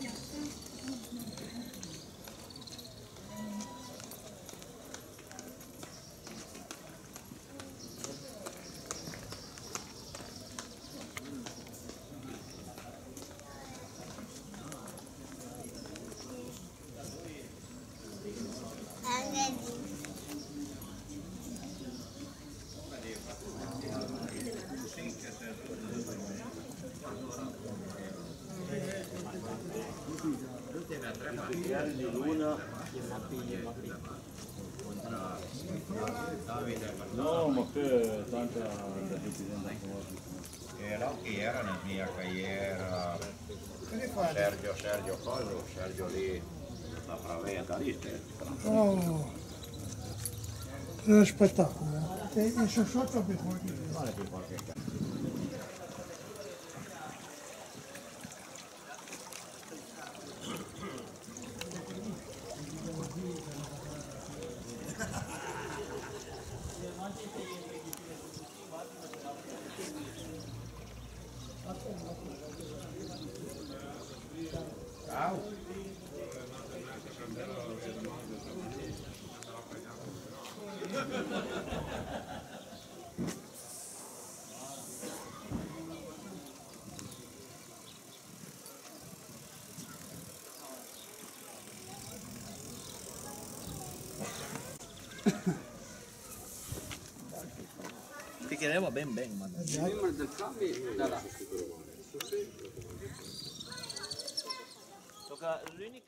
两三그런느 낌. Pigliare di luna e ma piglia, ma. No, ma che tanta la era chi era nel mia carriera Sergio, Sergio Coso, Sergio lì, la pravetta lì. Oh, è spettacolo. E sono sotto per qualche... Ciao. richiedeva ben ben, ma non esatto. prima del cambio da là. Tocca l'unica